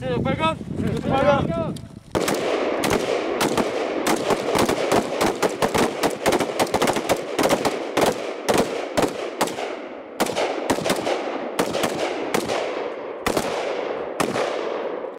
快有白鸽